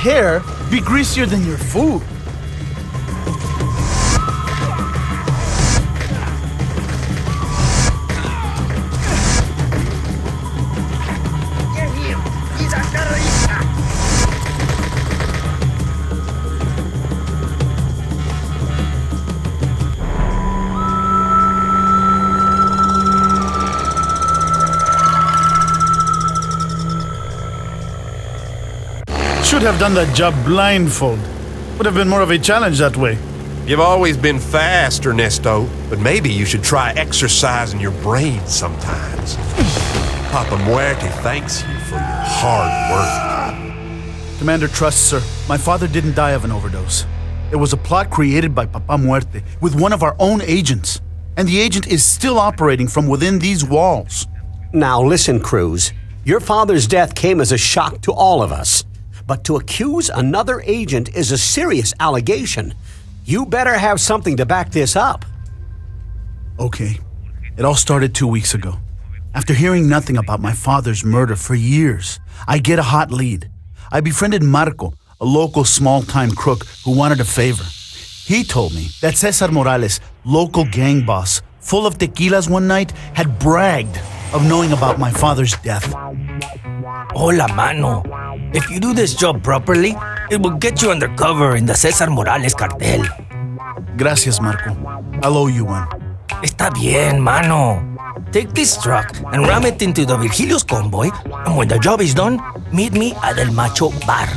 hair be greasier than your food? Should have done that job blindfold. Would have been more of a challenge that way. You've always been fast, Ernesto, but maybe you should try exercising your brain sometimes. Papa Muerte thanks you for your hard work. Commander Trust, sir, my father didn't die of an overdose. It was a plot created by Papa Muerte with one of our own agents. And the agent is still operating from within these walls. Now listen, Cruz. Your father's death came as a shock to all of us. But to accuse another agent is a serious allegation. You better have something to back this up. Okay. It all started two weeks ago. After hearing nothing about my father's murder for years, I get a hot lead. I befriended Marco, a local small time crook who wanted a favor. He told me that Cesar Morales, local gang boss, full of tequilas one night, had bragged of knowing about my father's death. Hola, mano. If you do this job properly, it will get you undercover in the Cesar Morales cartel. Gracias, Marco. I'll owe you one. Está bien, mano. Take this truck and ram it into the Virgilio's convoy, and when the job is done, meet me at El Macho Bar.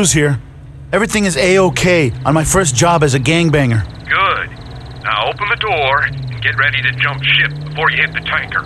Here. Everything is A-OK on my first job as a gangbanger. Good. Now open the door and get ready to jump ship before you hit the tanker.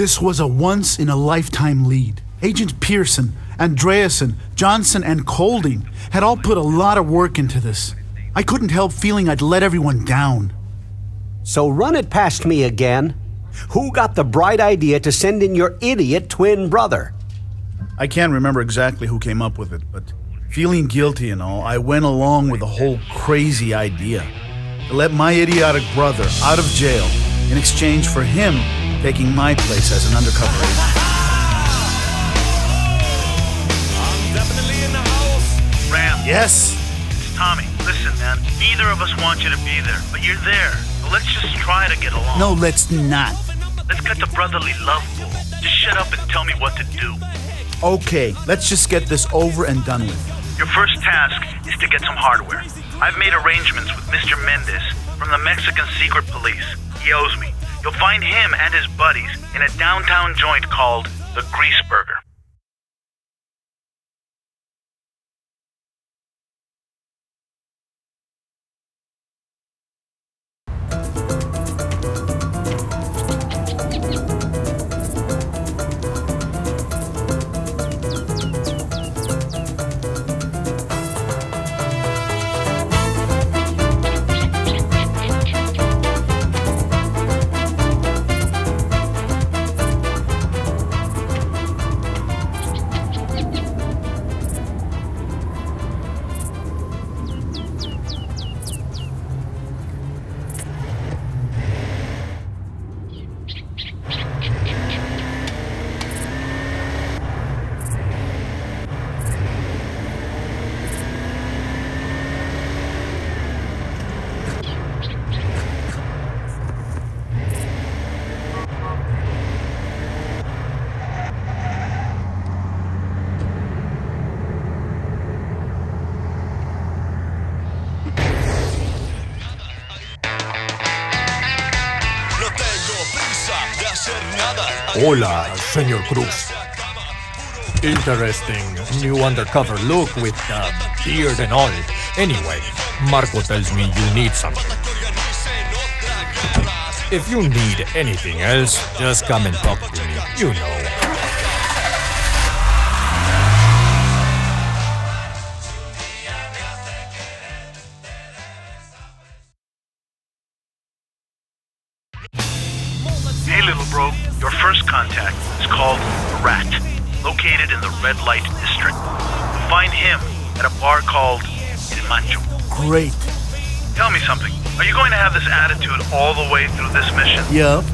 This was a once in a lifetime lead. Agent Pearson, Andreasen, Johnson, and Colding had all put a lot of work into this. I couldn't help feeling I'd let everyone down. So run it past me again. Who got the bright idea to send in your idiot twin brother? I can't remember exactly who came up with it, but feeling guilty and all, I went along with the whole crazy idea. To let my idiotic brother out of jail in exchange for him taking my place as an undercover agent. Ram, Yes! it's Tommy. Listen, man, neither of us want you to be there, but you're there. So let's just try to get along. No, let's not. Let's cut the brotherly love bull. Just shut up and tell me what to do. Okay, let's just get this over and done with. Your first task is to get some hardware. I've made arrangements with Mr. Mendez from the Mexican Secret Police. He owes me. You'll find him and his buddies in a downtown joint called the Grease Hola, Senor Cruz. Interesting new undercover look with uh, beard and all. Anyway, Marco tells me you need something. If you need anything else, just come and talk to me. You know. Great. Tell me something. Are you going to have this attitude all the way through this mission? Yup.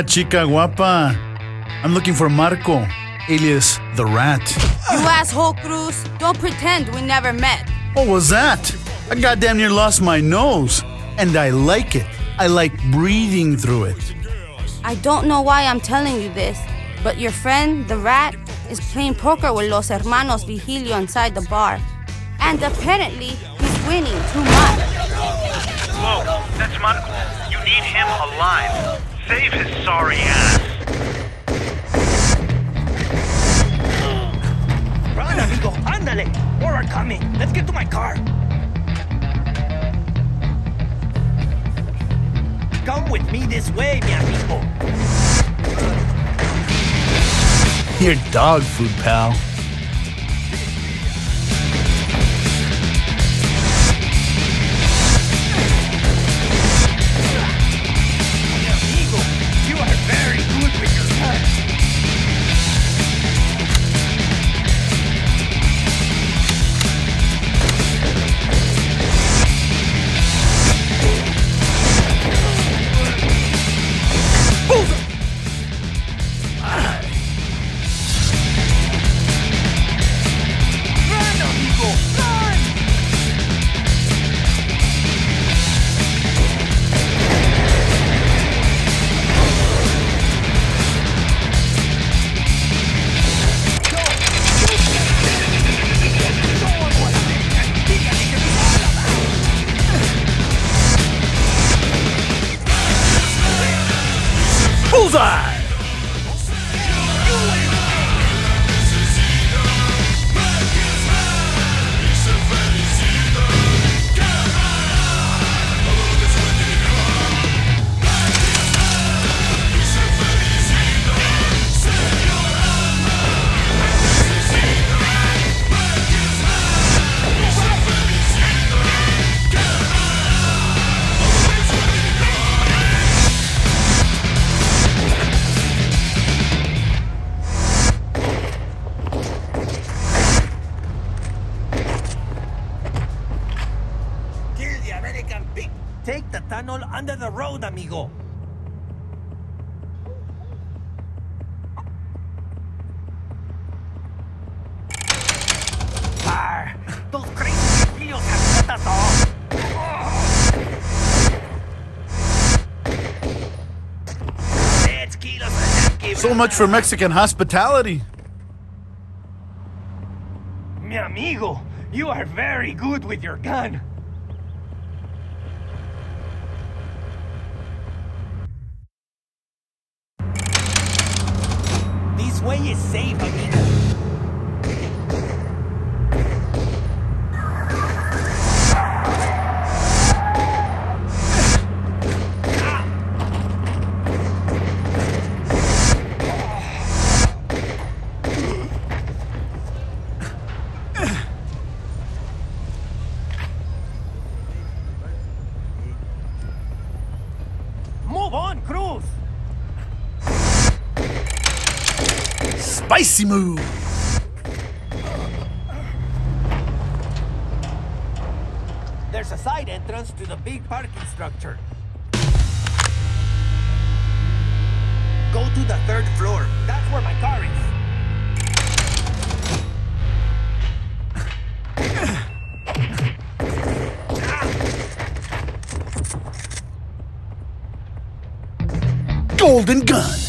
Hola, chica guapa. I'm looking for Marco, alias the Rat. You asshole, Cruz. Don't pretend we never met. What was that? I goddamn near lost my nose. And I like it. I like breathing through it. I don't know why I'm telling you this, but your friend, the rat, is playing poker with Los Hermanos Vigilio inside the bar. And apparently, he's winning too much. Whoa, that's Marco. You need him alive. Save his sorry ass. Run, amigo, ándale. More are coming. Let's get to my car. Come with me this way, mi amigo. You're dog food, pal. Much for Mexican hospitality. Mi amigo, you are very good with your gun. This way is safe. Spicy move! There's a side entrance to the big parking structure. Go to the third floor. That's where my car is. golden gun.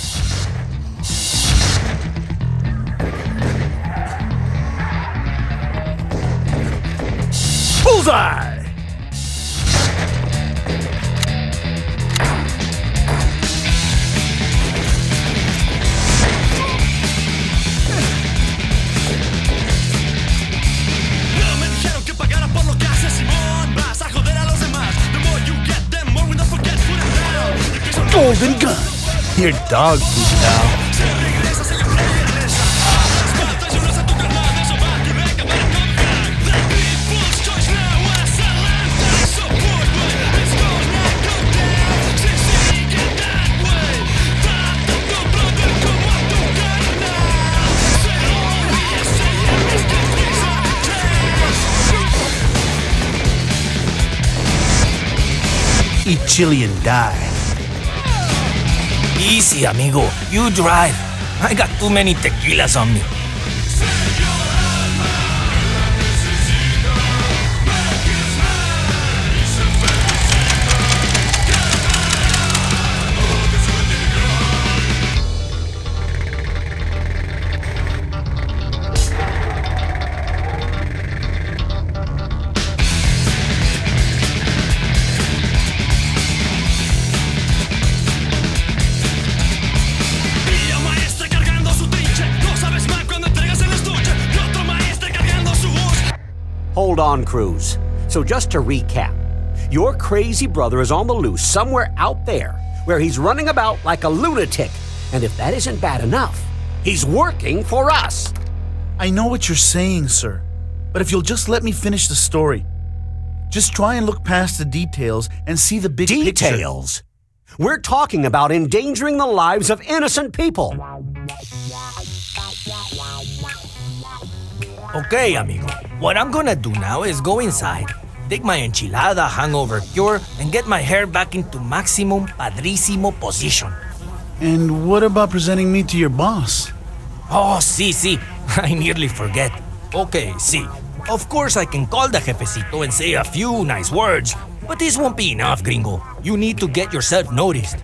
People's choice now and die. Easy, amigo. You drive. I got too many tequilas on me. On, Cruz. So, just to recap your crazy brother is on the loose somewhere out there where he's running about like a lunatic. And if that isn't bad enough, he's working for us. I know what you're saying, sir. But if you'll just let me finish the story. Just try and look past the details and see the big picture. Details. We're talking about endangering the lives of innocent people. Okay, amigo. What I'm gonna do now is go inside, take my enchilada hangover cure, and get my hair back into maximum padrísimo position. And what about presenting me to your boss? Oh, sí, sí. I nearly forget. Okay, sí. Of course, I can call the jefecito and say a few nice words, but this won't be enough, gringo. You need to get yourself noticed.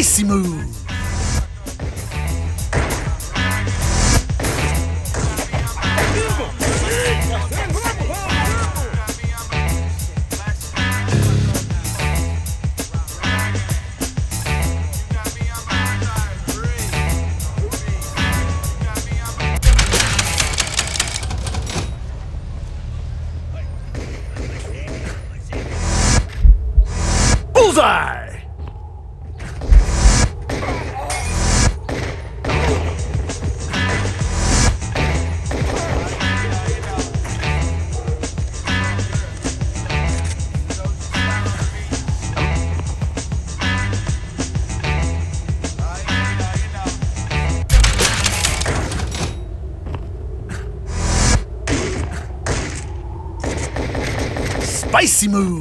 Spicy Spicy move!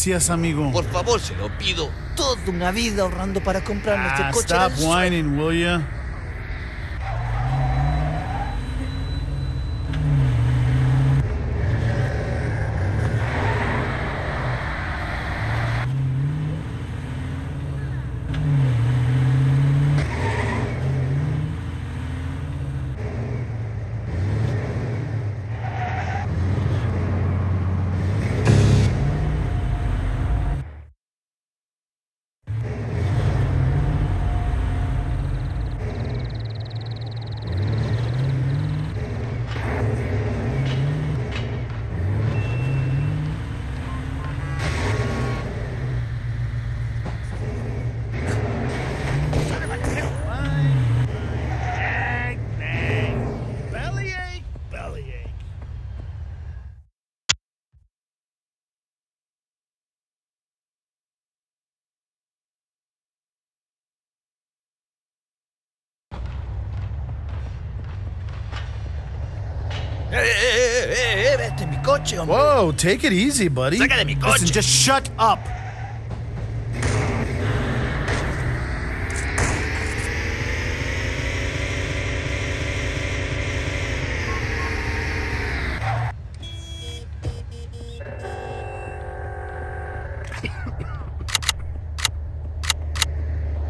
Gracias, amigo. Por favor, se lo pido. Toda una vida ahorrando para comprarme Ah, este coche. stop whining, will ya? Coche, hombre. Whoa, take it easy, buddy. Saca de mi coche. Listen, just shut up.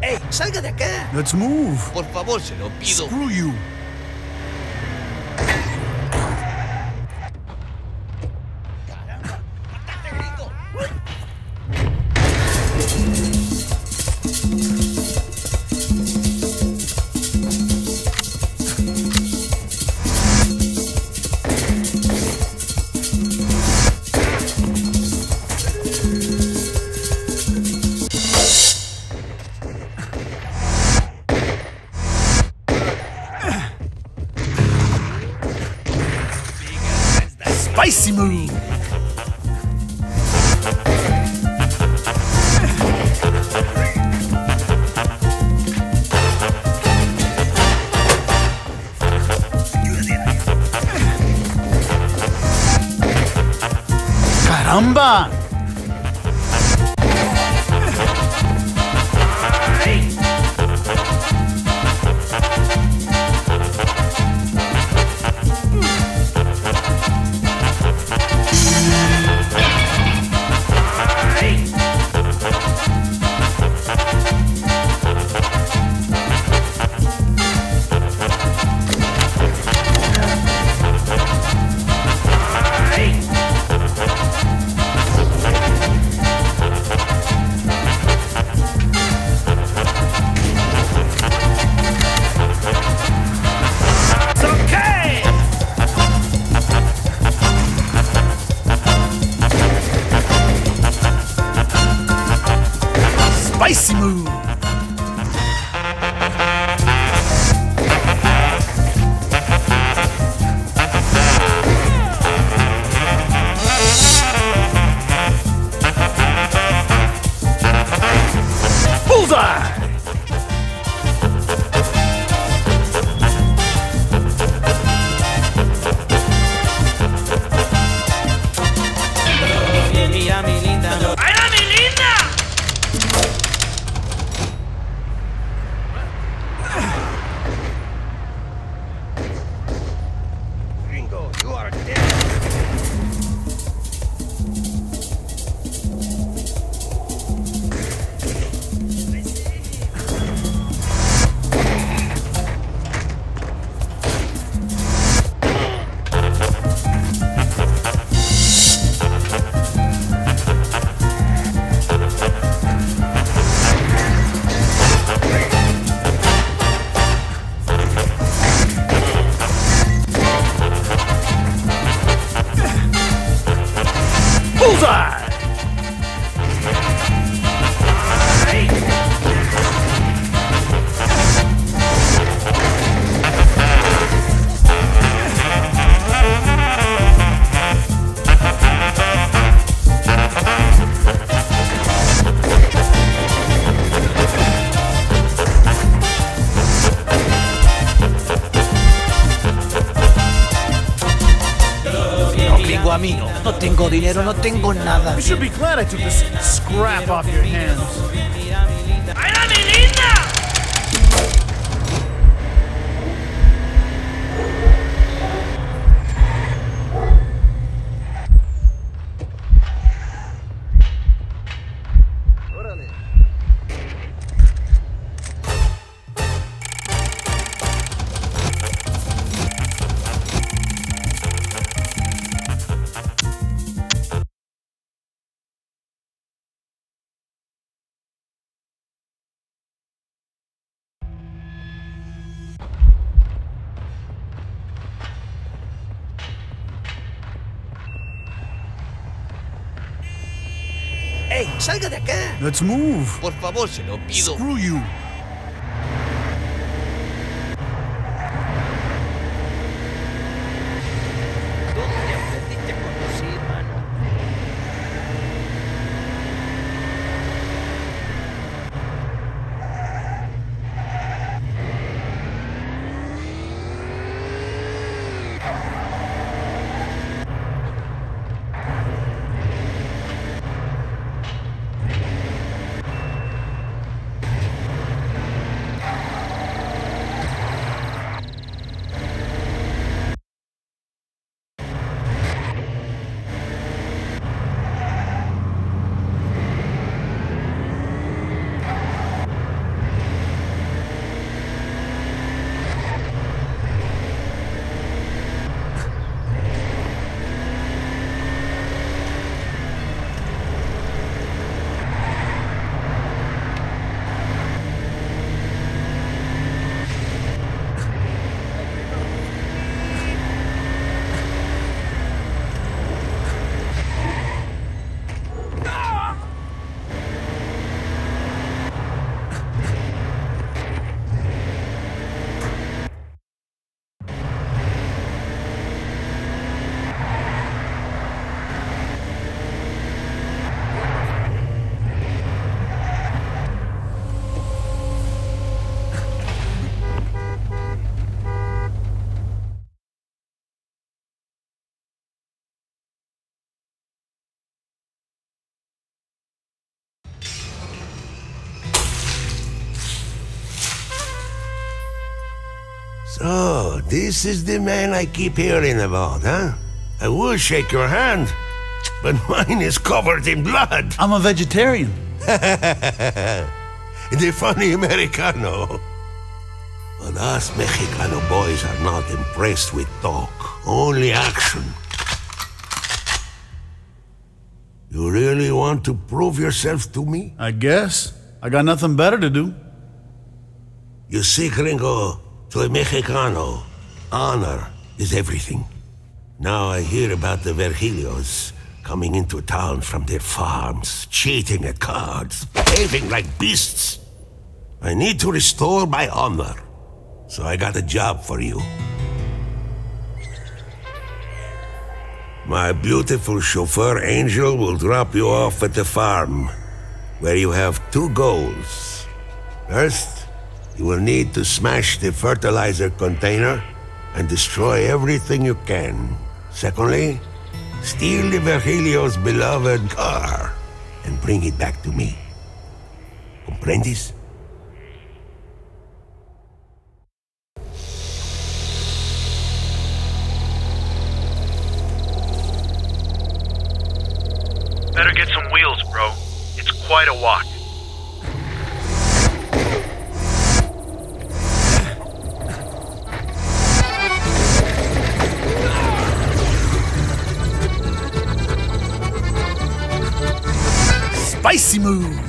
¡Ey, salga de acá! Let's move. Por favor, se lo pido. Screw you. 啊 dinero, no tengo nada. You should be glad I took this scrap off your hands. Let's move. Por favor, se lo pido. Screw you. ¿Dónde aprendiste a conducir, mano? So, this is the man I keep hearing about, huh? I will shake your hand, but mine is covered in blood. I'm a vegetarian. the funny Americano. But us Mexicano boys are not impressed with talk, only action. You really want to prove yourself to me? I guess. I got nothing better to do. You see, gringo, to a Mexicano, honor is everything. Now I hear about the Virgilios coming into town from their farms, cheating at cards, behaving like beasts. I need to restore my honor, so I got a job for you. My beautiful chauffeur Angel will drop you off at the farm, where you have two goals. First, you will need to smash the fertilizer container and destroy everything you can. Secondly, steal the Virgilio's beloved car and bring it back to me. Comprendes? Better get some wheels, bro. It's quite a walk. Spicy move.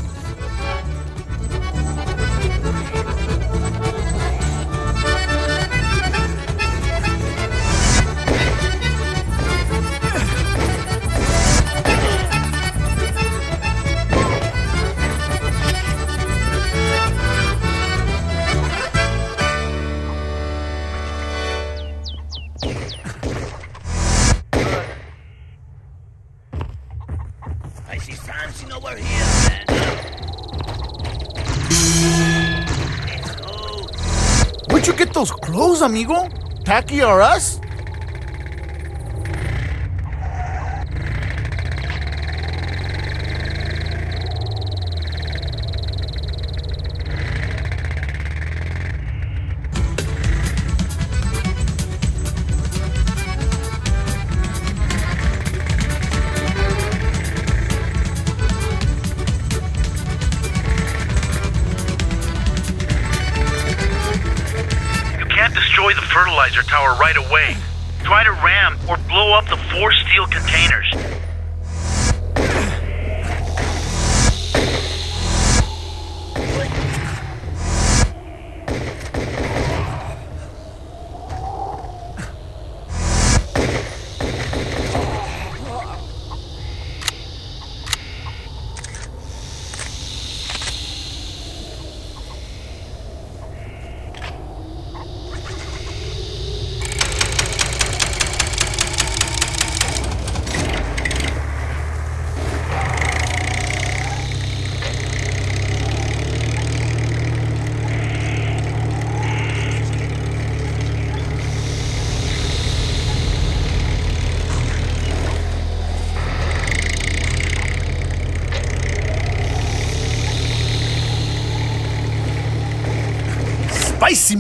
Those clothes, amigo? Tacky or us? Spicy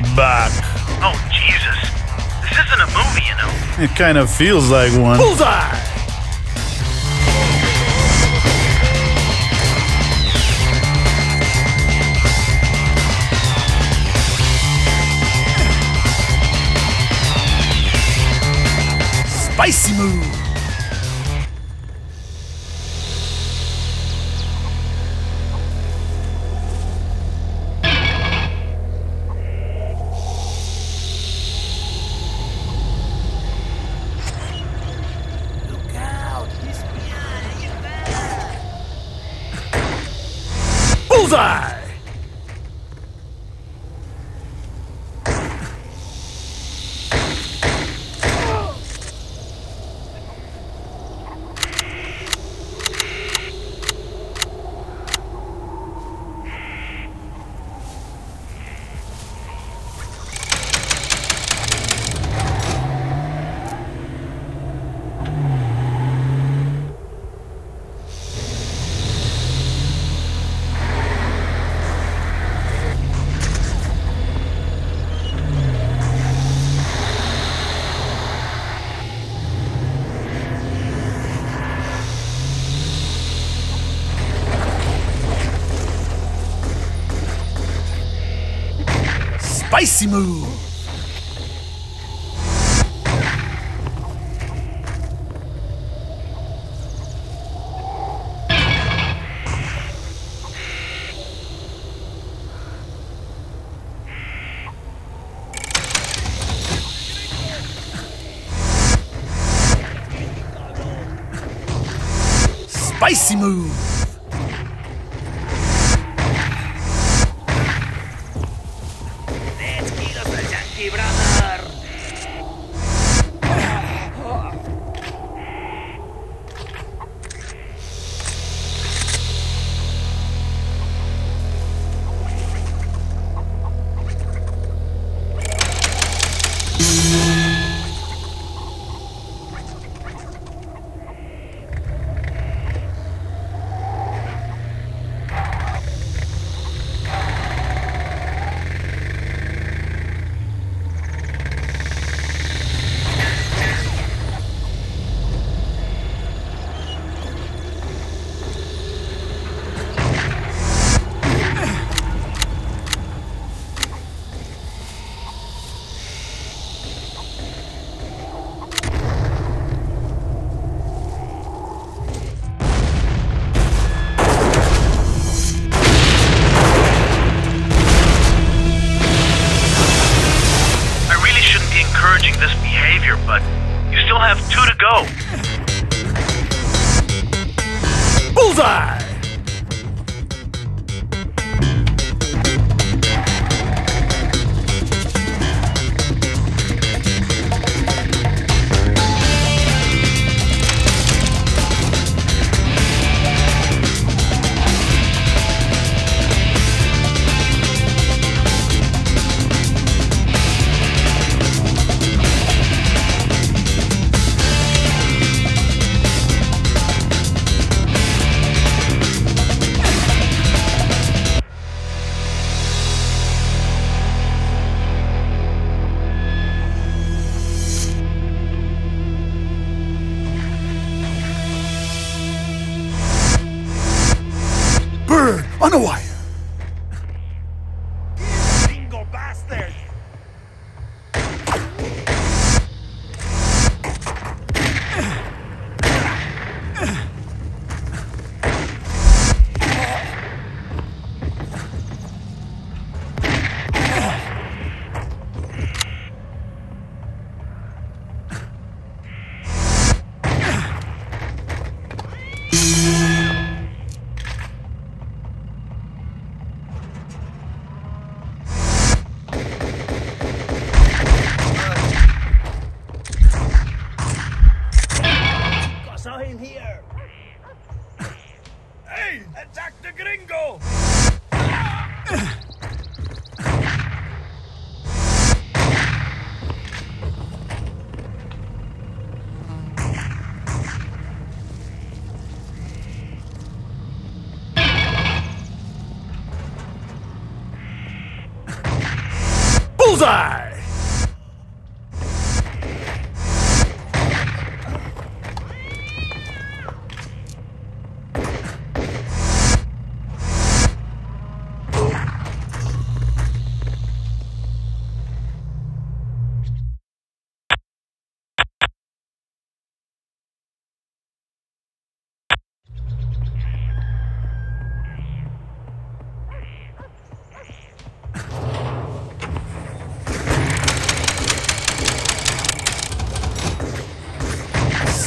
be back. Oh, Jesus. This isn't a movie, you know. It kind of feels like one. Bullseye! Spicy move! Spicy move!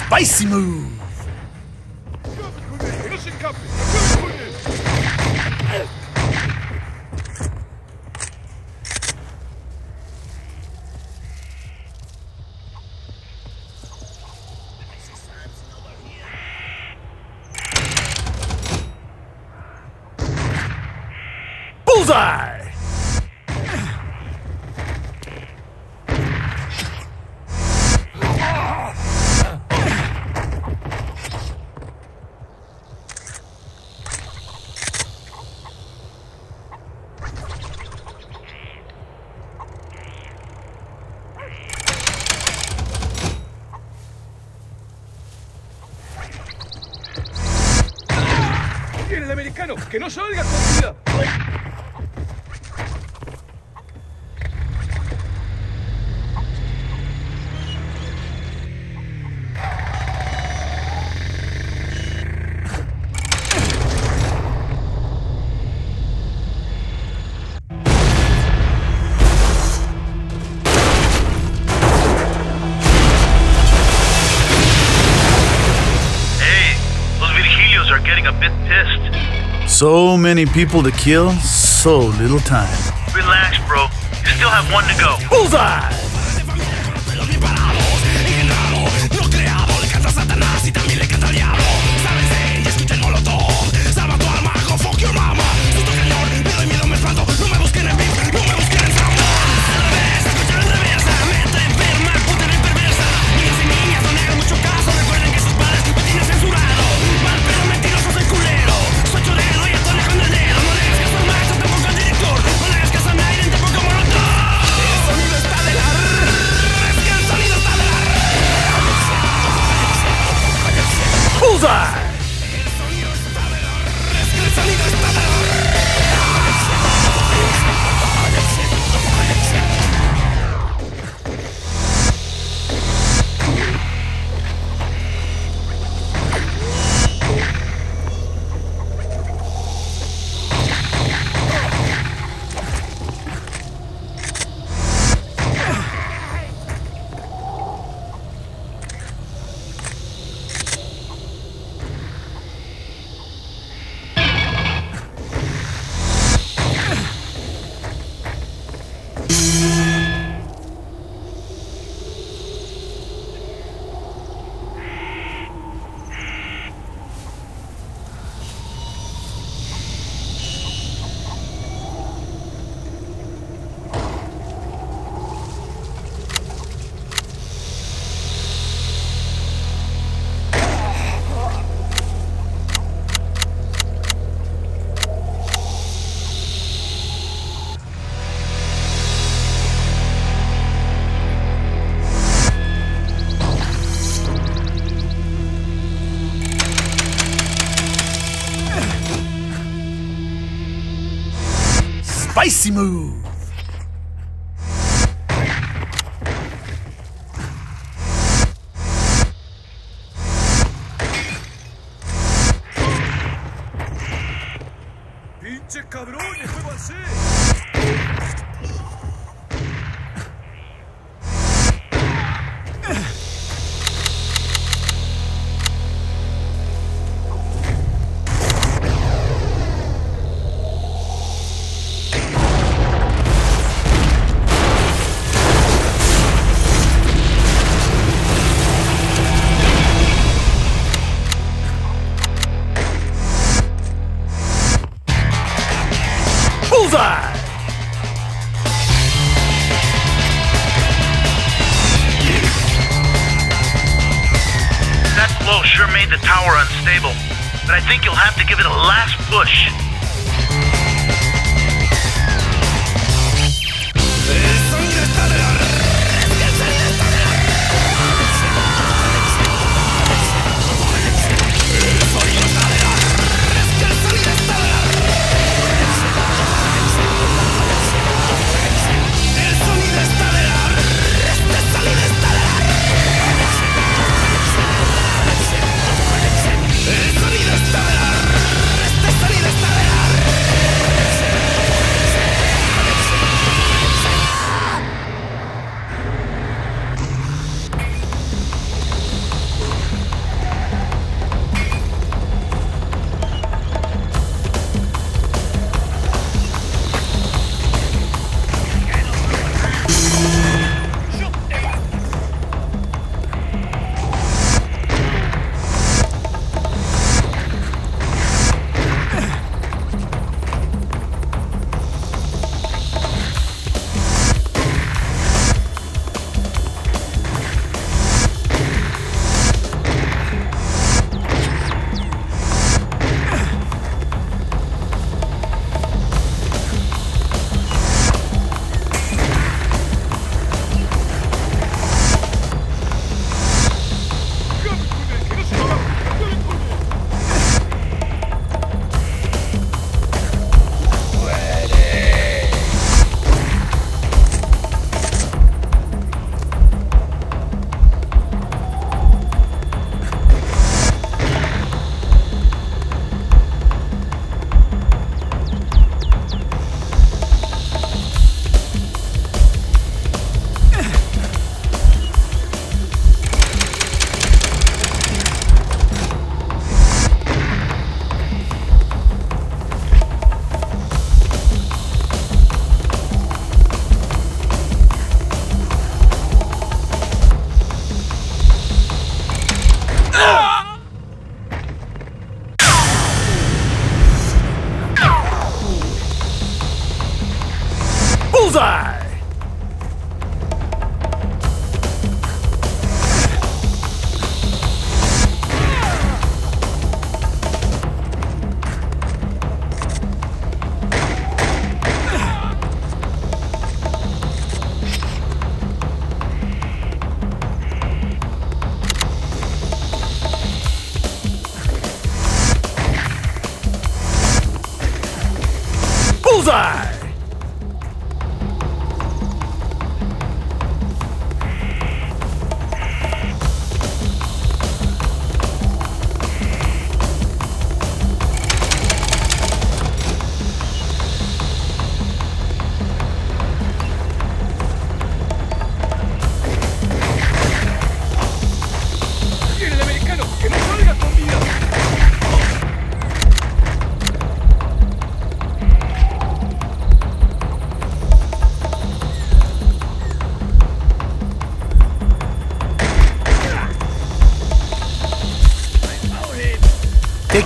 Spicy move. ¡Que no salga So many people to kill, so little time. Relax, bro. You still have one to go. Bullseye! Bullseye! Spicy to give it a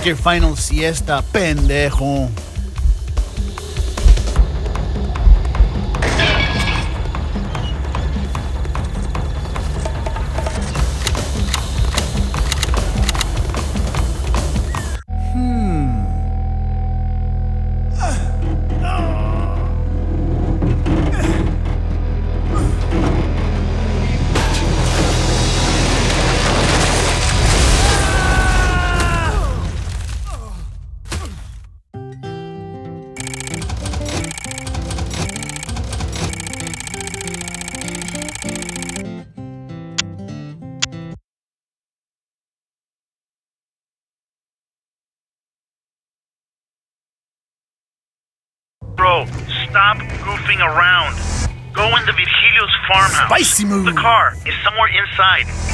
Take your final siesta, pendejo. Spicy move. The car is somewhere inside.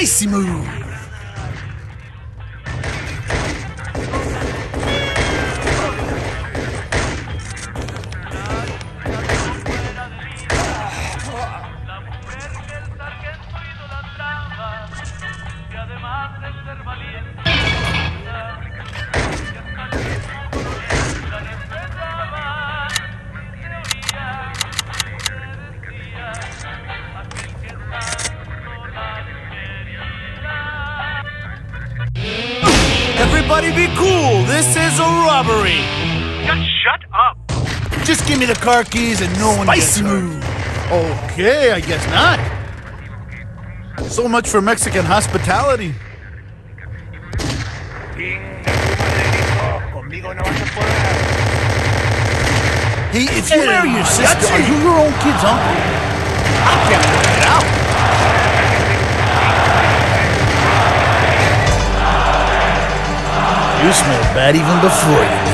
Spicy. Car keys and no one Spicy gets move. Okay, I guess not. So much for Mexican hospitality. Hey, if you marry your sister, are you your own kid's uncle? I can't work it out. You smell bad even before you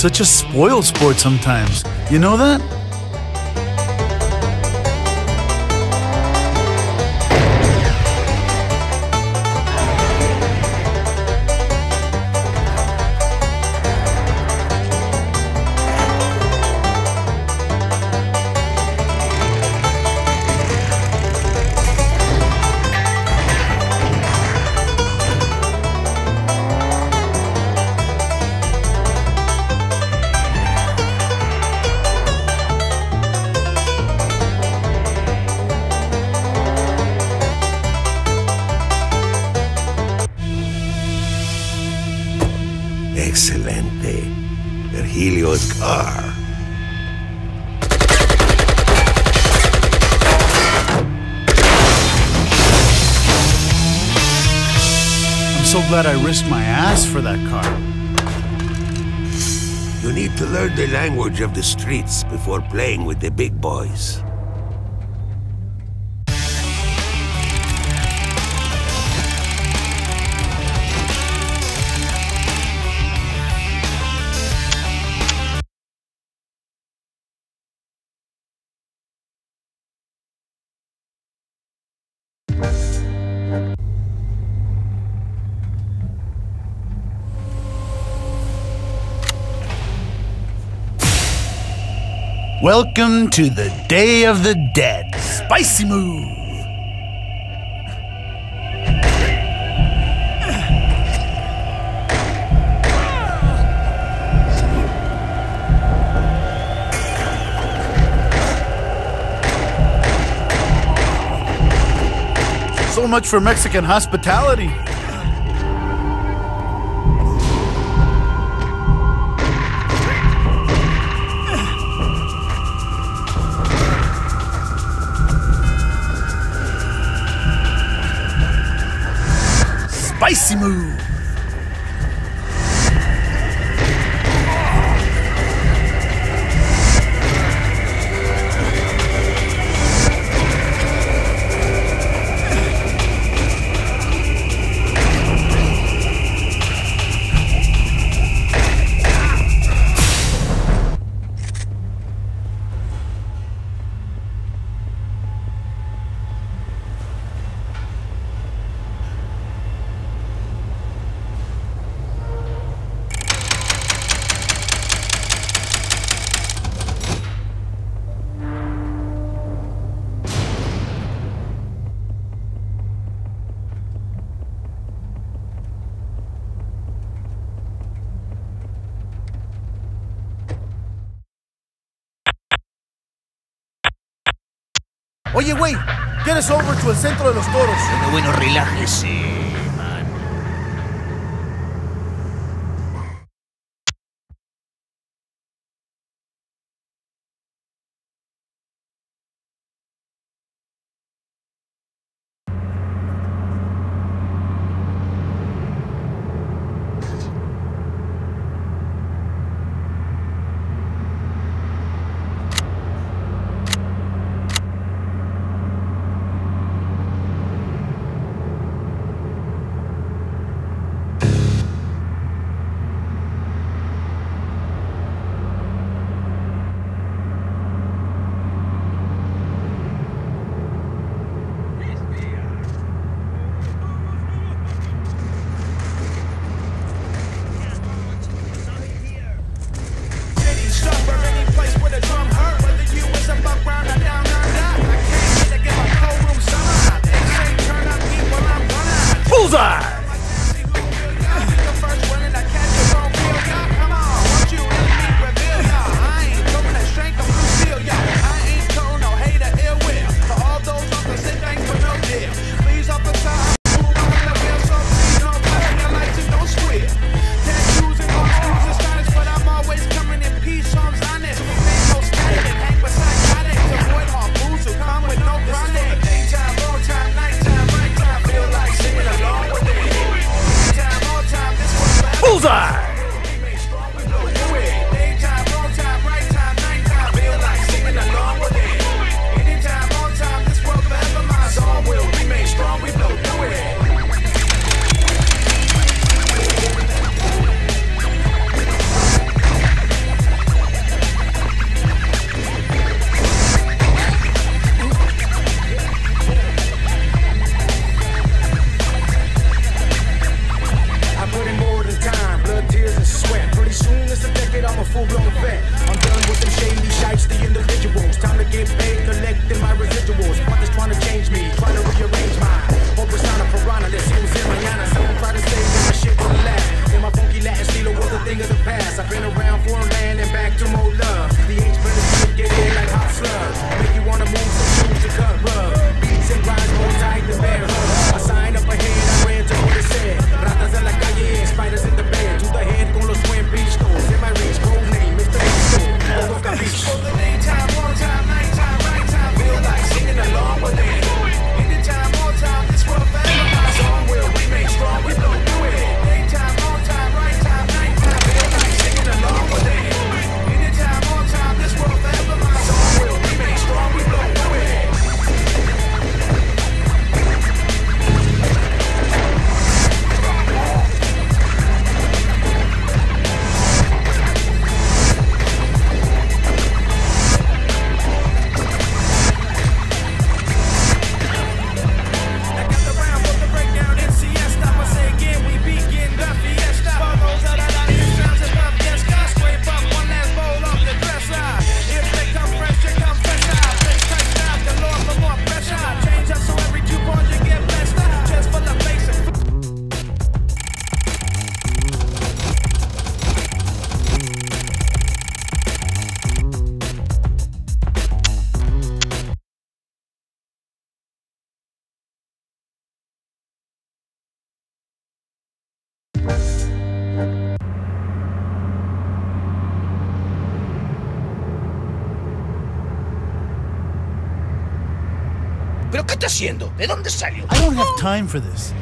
such a spoiled sport sometimes. You know that? You need to learn the language of the streets before playing with the big boys. Welcome to the Day of the Dead. Spicy move. So much for Mexican hospitality. Spicy move. Oye, güey, us over to el centro de los toros. Bueno, bueno, relájese, Bullseye! Salió? I don't have time for this.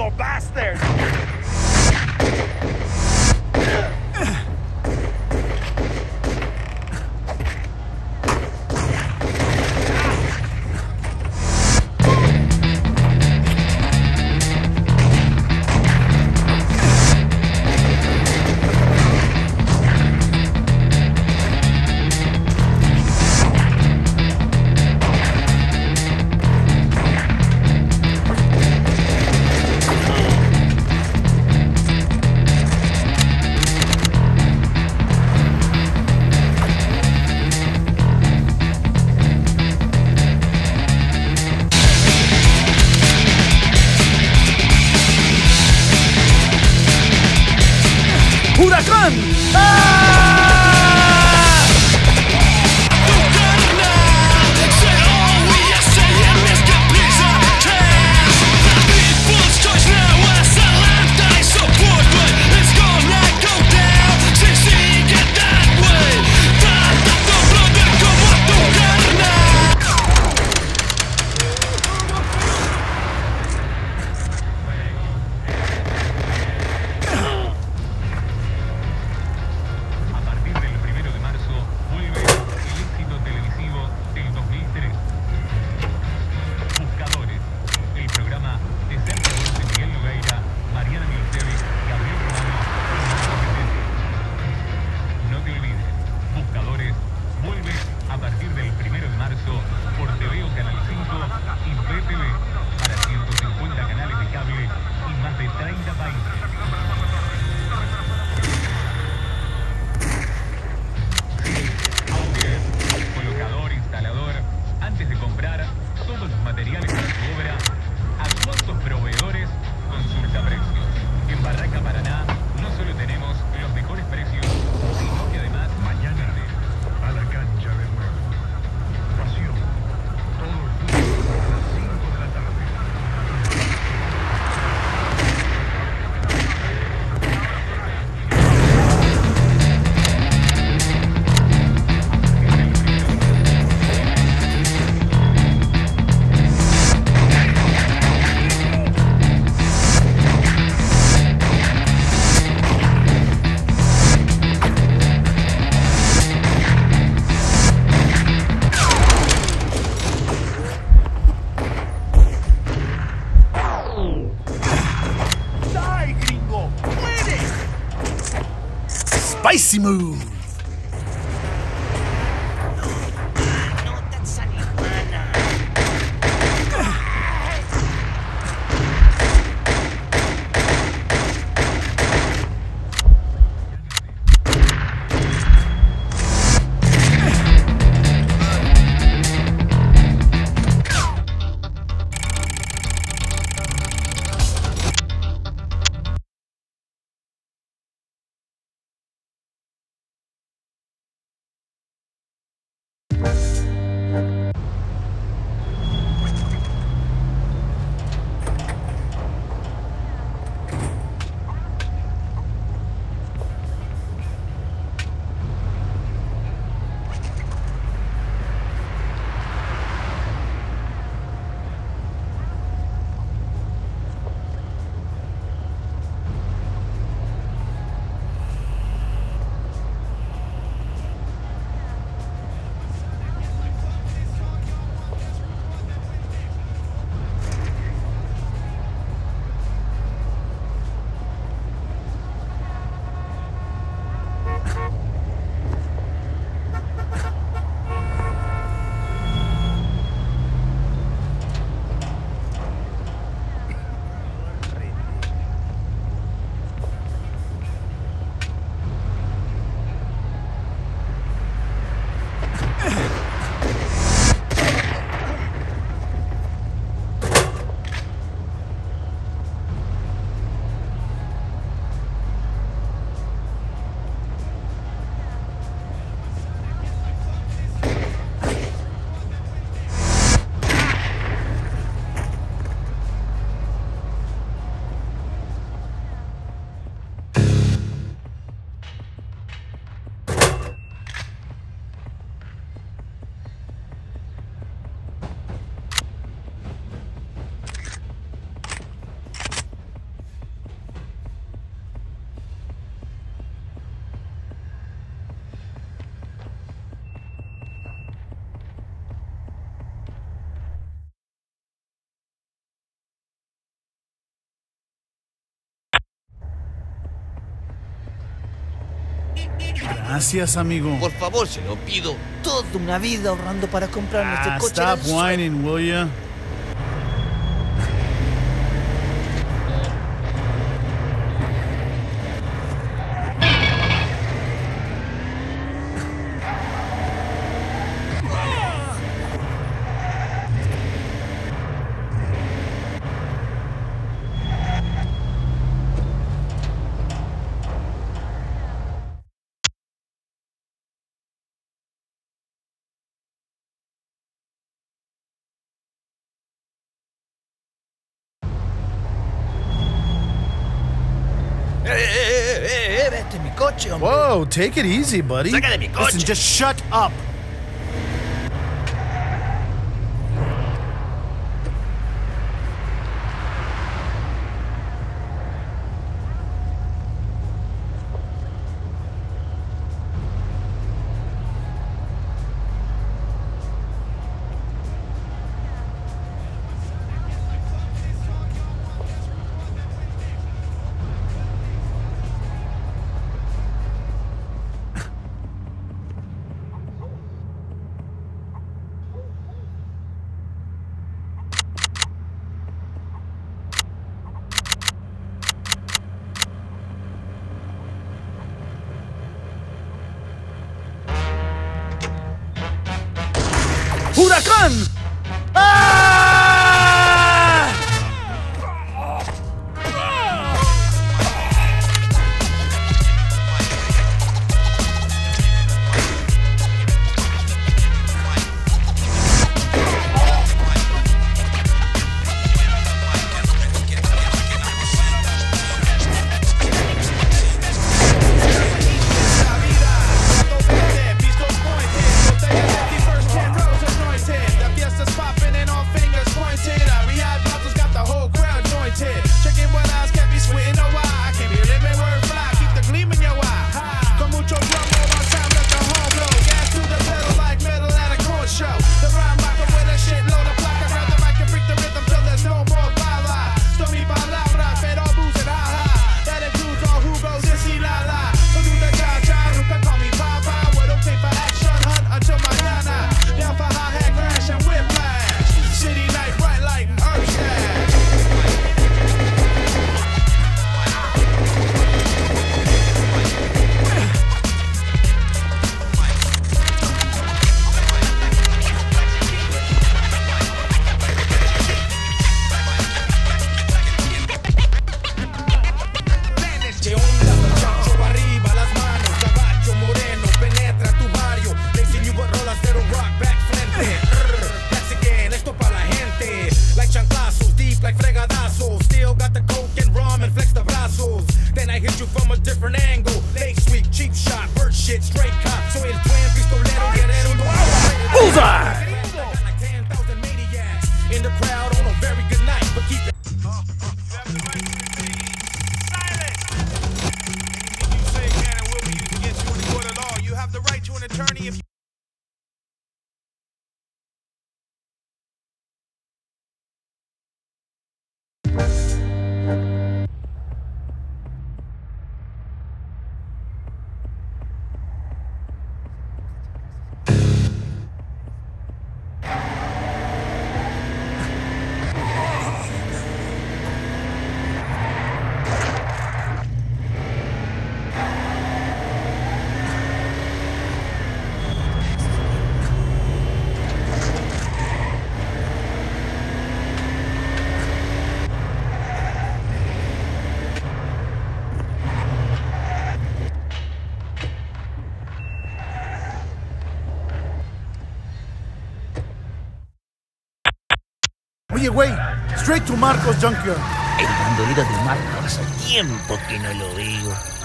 Kill the gringo spicy move. Gracias, amigo. Por favor, se lo pido. Toda una vida ahorrando para comprarme Ah, este coche. stop whining, will ya? Take it easy, buddy. Saca de mi coche. Listen, just shut up. Straight to Marcos Junkyard. El bandolero de Marco hace tiempo que no lo veo.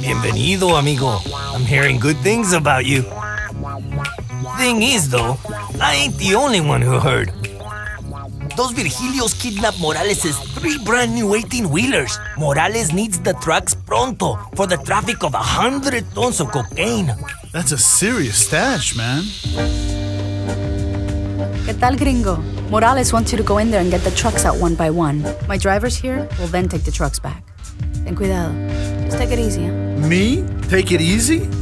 Bienvenido, amigo. I'm hearing good things about you. Thing is, though, I ain't the only one who heard. Those Virgilios kidnapped Morales' three brand new 18 wheelers. Morales needs the trucks pronto for the traffic of a hundred tons of cocaine. That's a serious stash, man. ¿Qué tal, gringo? Morales wants you to go in there and get the trucks out one by one. My drivers here will then take the trucks back. Ten cuidado. Just take it easy. Me? Take it easy?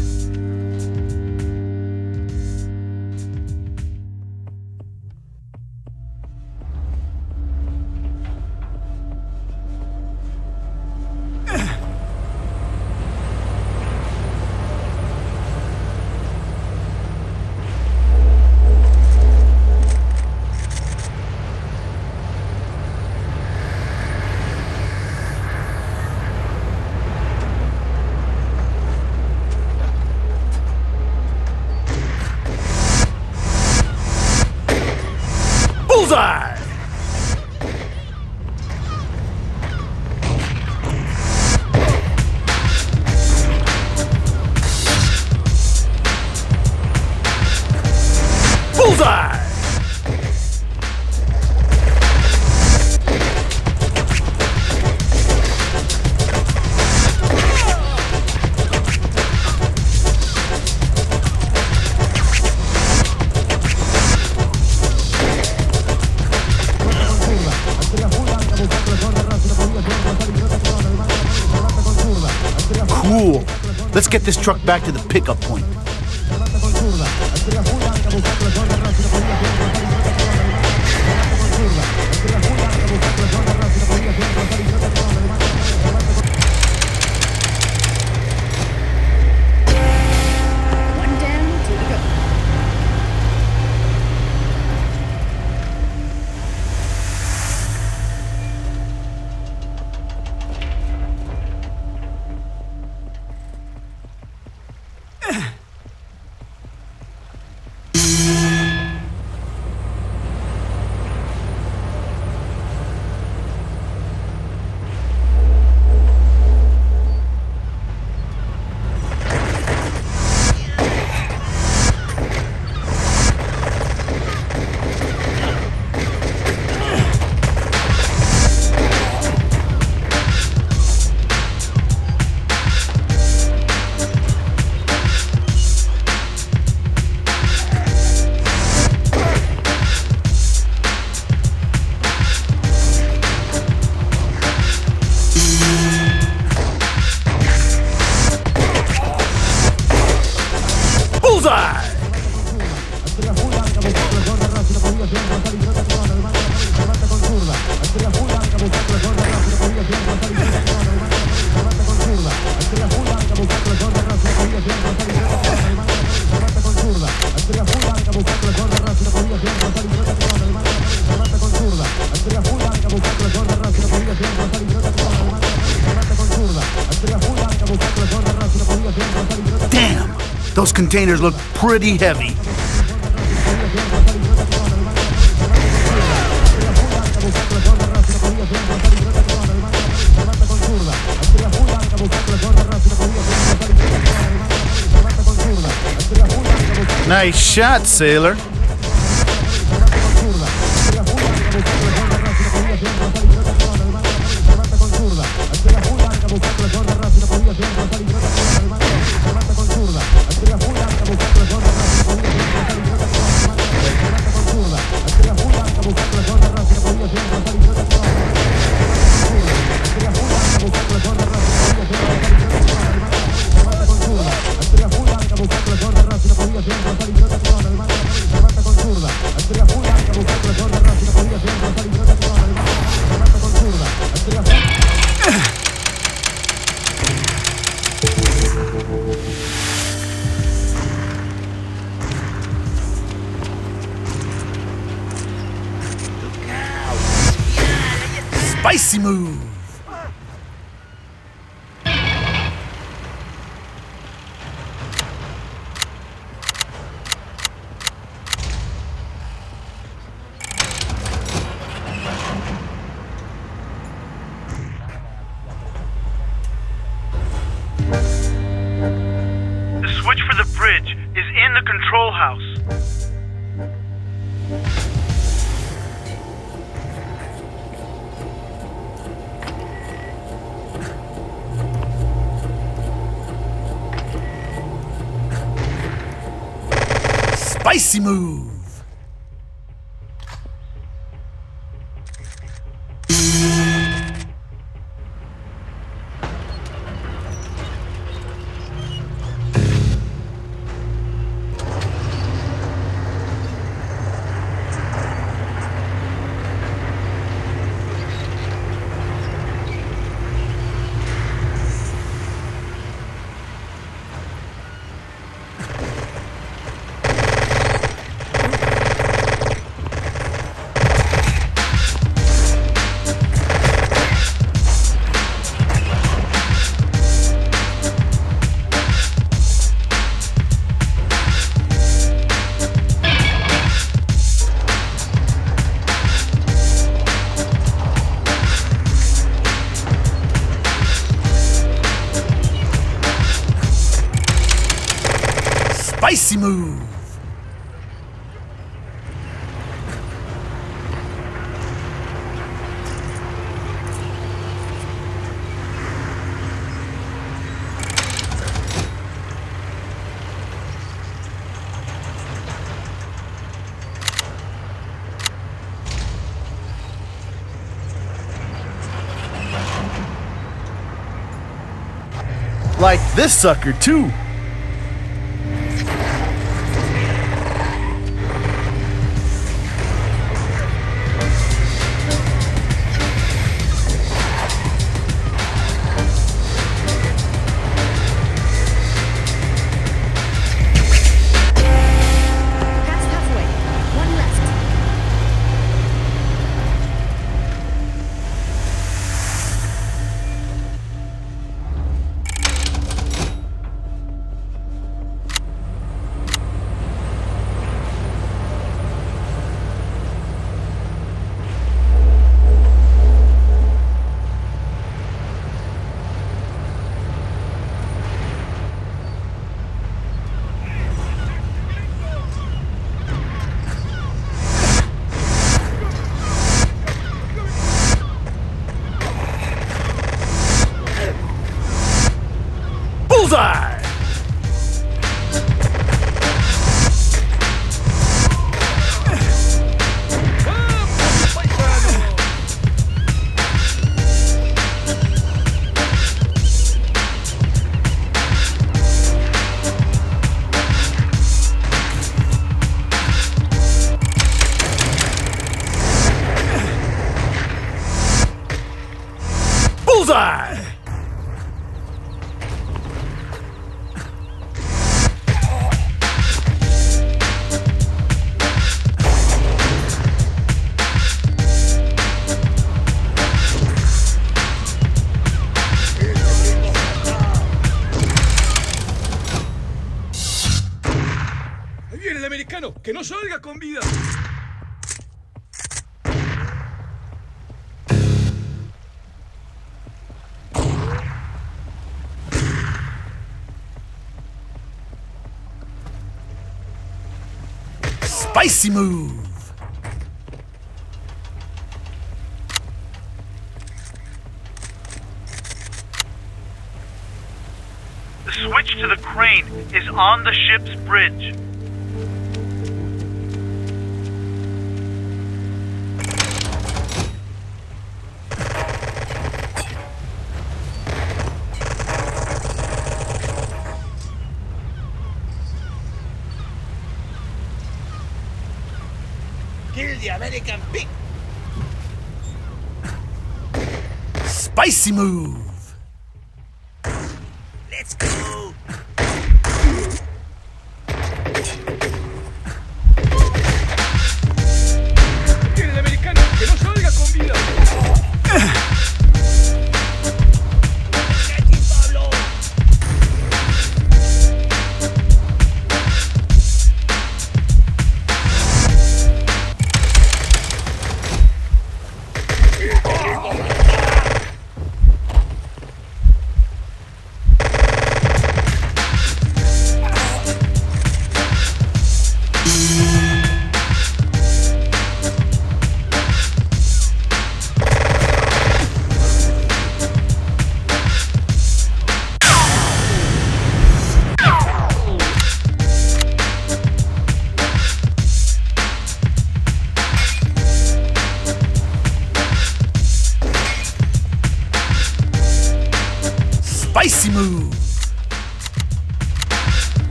Get this truck back to the pickup point. Containers look pretty heavy. Nice shot, sailor. Spicy Sexy move. Like this sucker too. Spicy Spicy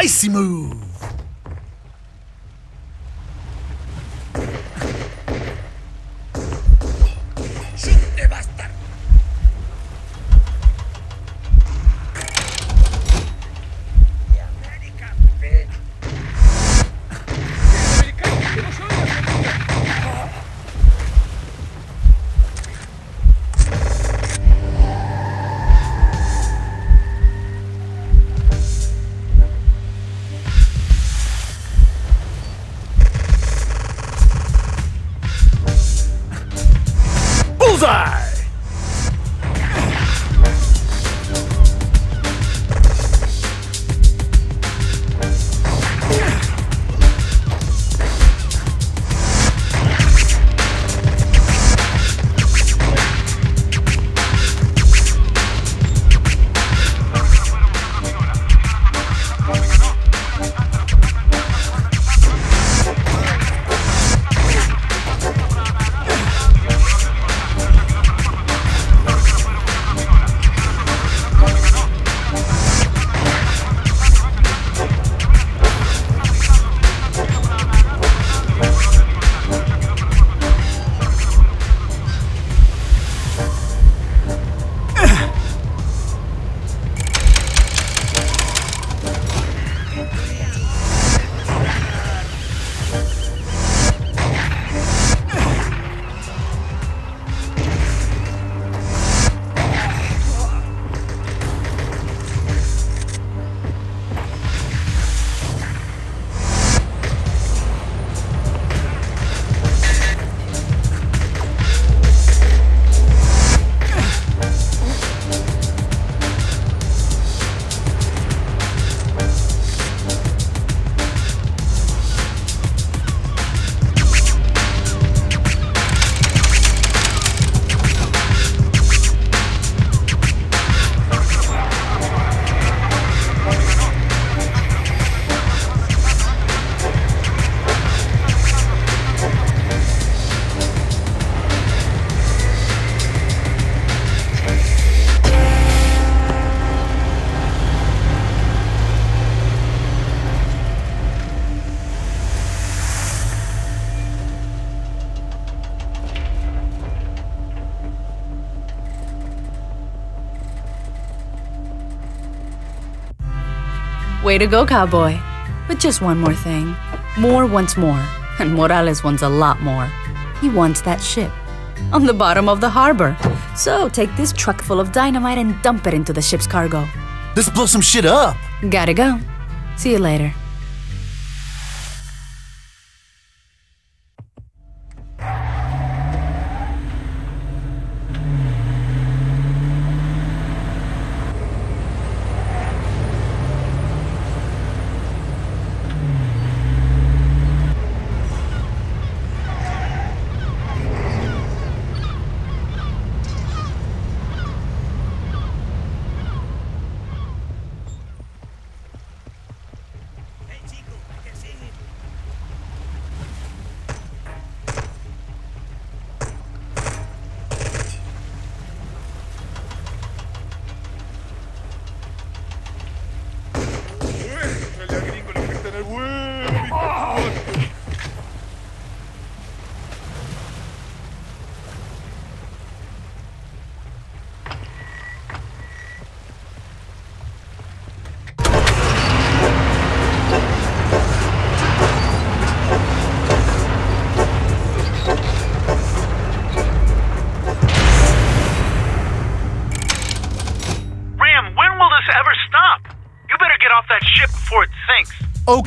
spicy move. Way to go, cowboy. But just one more thing. Moore wants more, and Morales wants a lot more. He wants that ship on the bottom of the harbor. So take this truck full of dynamite and dump it into the ship's cargo. Let's blow some shit up. Gotta go. See you later.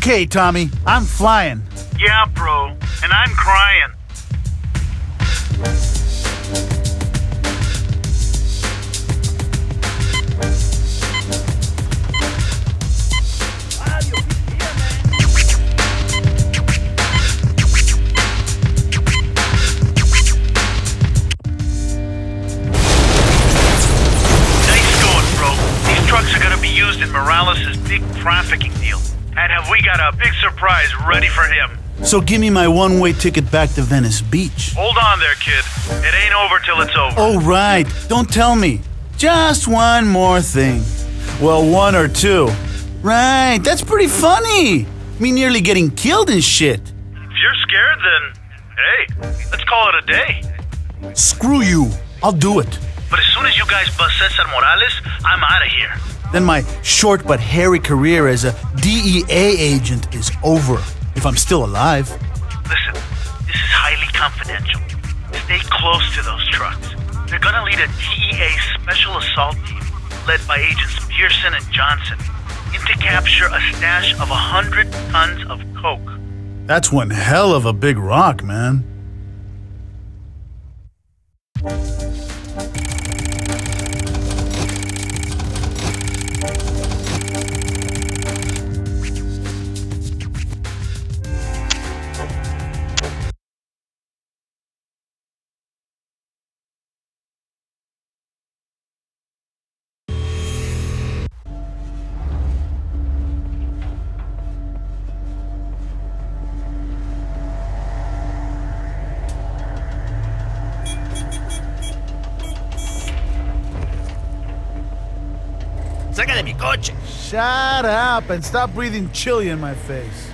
Okay, Tommy, I'm flying. Yeah, bro. And I'm crying. Ready for him? So give me my one way ticket back to Venice Beach. Hold on there, kid. It ain't over till it's over. Oh, right. Don't tell me. Just one more thing. Well, one or two. Right, that's pretty funny. Me nearly getting killed and shit. If you're scared, then hey, let's call it a day. Screw you. I'll do it. But as soon as you guys bust Cesar Morales, I'm out of here. Then my short but hairy career as a DEA agent is over. If I'm still alive. Listen, this is highly confidential. Stay close to those trucks. They're gonna lead a DEA special assault team led by agents Pearson and Johnson in to capture a stash of a hundred tons of coke. That's one hell of a big rock, man. Shut up and stop breathing chili in my face.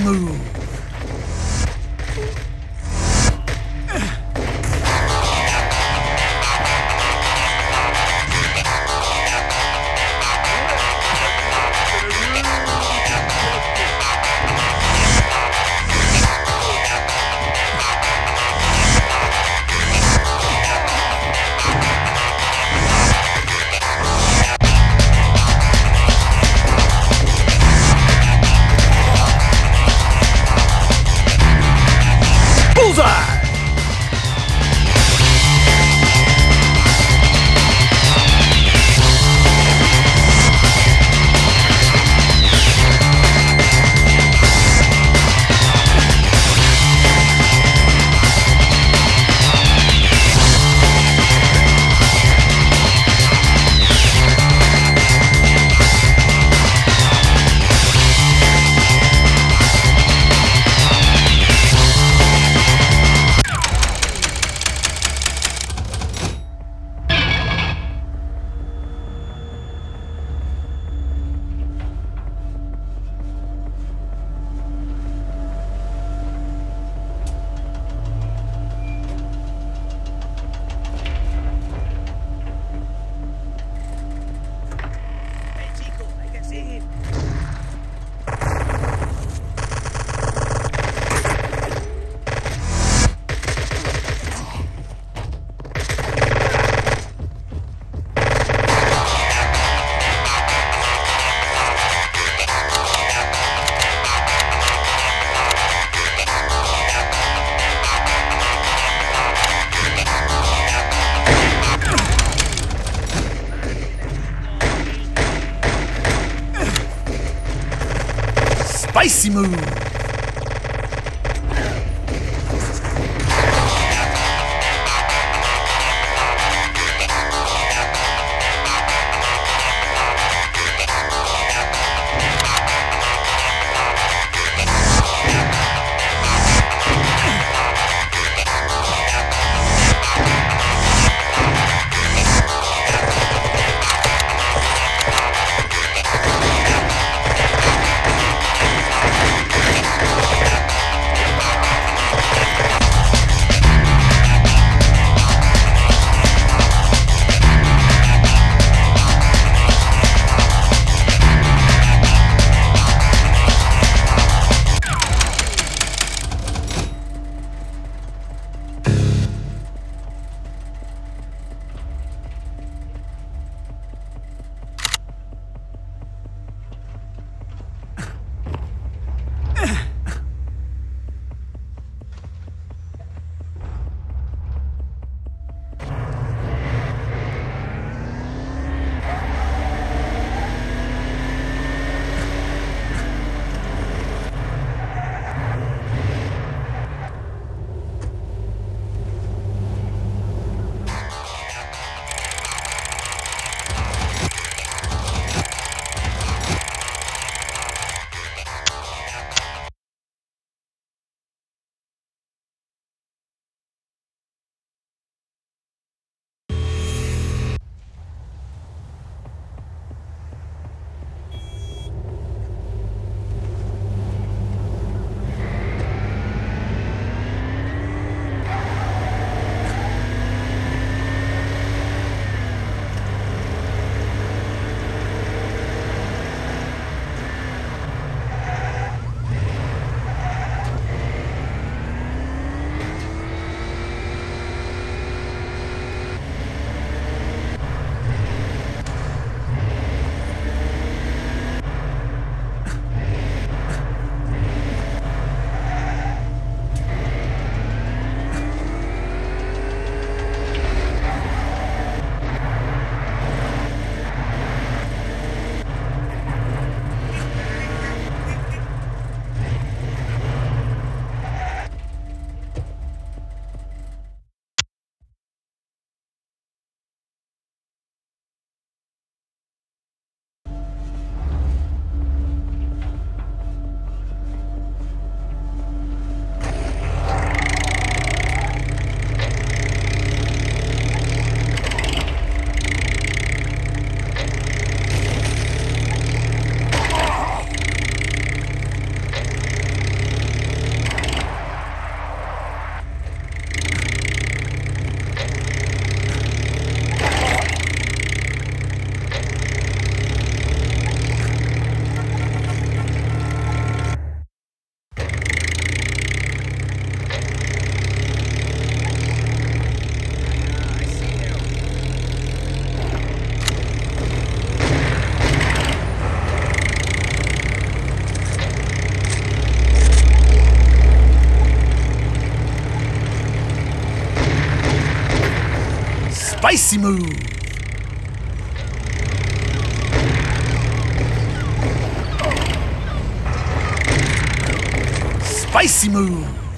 Move. Spicy move. Spicy move. Spicy move.